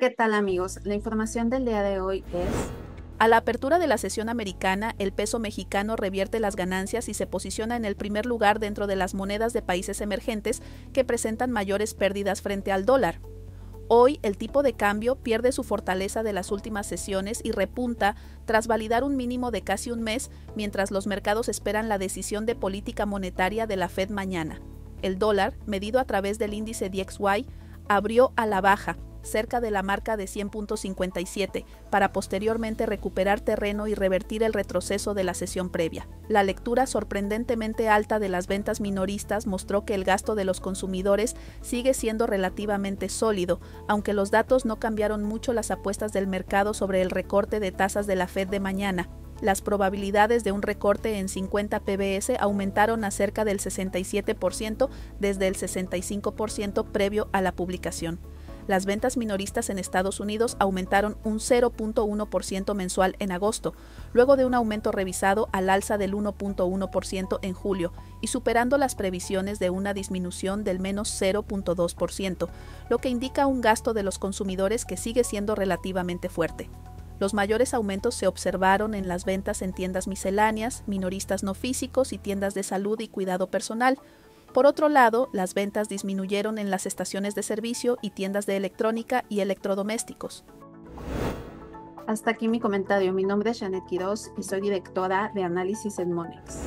¿Qué tal amigos? La información del día de hoy es... A la apertura de la sesión americana, el peso mexicano revierte las ganancias y se posiciona en el primer lugar dentro de las monedas de países emergentes que presentan mayores pérdidas frente al dólar. Hoy el tipo de cambio pierde su fortaleza de las últimas sesiones y repunta tras validar un mínimo de casi un mes mientras los mercados esperan la decisión de política monetaria de la Fed mañana. El dólar, medido a través del índice DXY, abrió a la baja cerca de la marca de 100.57, para posteriormente recuperar terreno y revertir el retroceso de la sesión previa. La lectura sorprendentemente alta de las ventas minoristas mostró que el gasto de los consumidores sigue siendo relativamente sólido, aunque los datos no cambiaron mucho las apuestas del mercado sobre el recorte de tasas de la Fed de mañana, las probabilidades de un recorte en 50 PBS aumentaron a cerca del 67% desde el 65% previo a la publicación las ventas minoristas en Estados Unidos aumentaron un 0.1% mensual en agosto, luego de un aumento revisado al alza del 1.1% en julio y superando las previsiones de una disminución del menos 0.2%, lo que indica un gasto de los consumidores que sigue siendo relativamente fuerte. Los mayores aumentos se observaron en las ventas en tiendas misceláneas, minoristas no físicos y tiendas de salud y cuidado personal, por otro lado, las ventas disminuyeron en las estaciones de servicio y tiendas de electrónica y electrodomésticos. Hasta aquí mi comentario. Mi nombre es Janet Quiroz y soy directora de análisis en Monex.